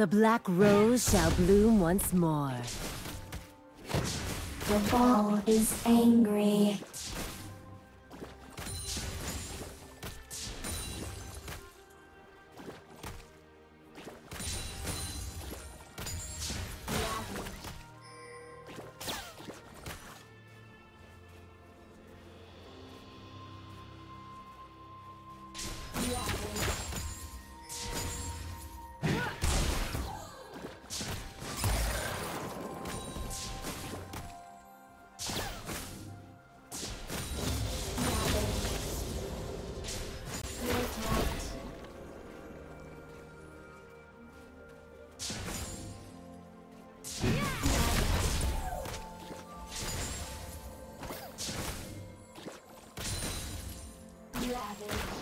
The black rose shall bloom once more. The ball is angry. Savage.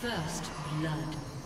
First blood.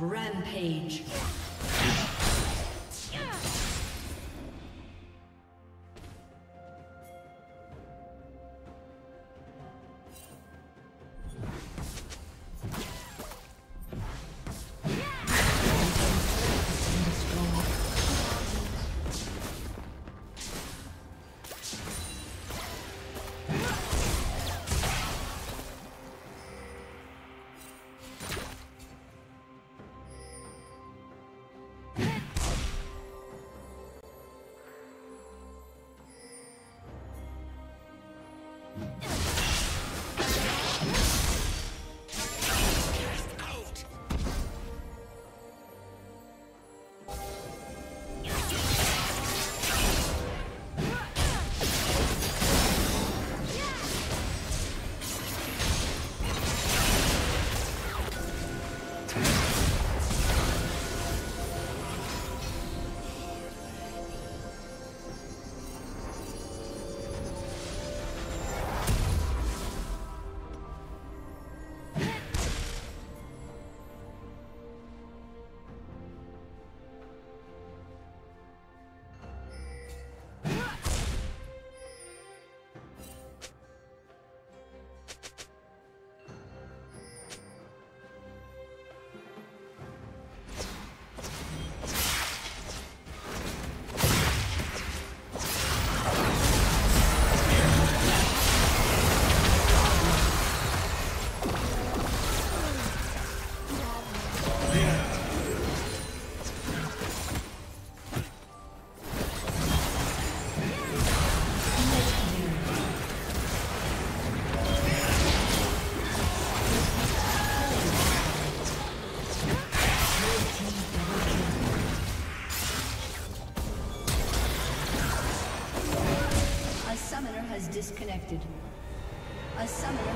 Rampage. A summoner.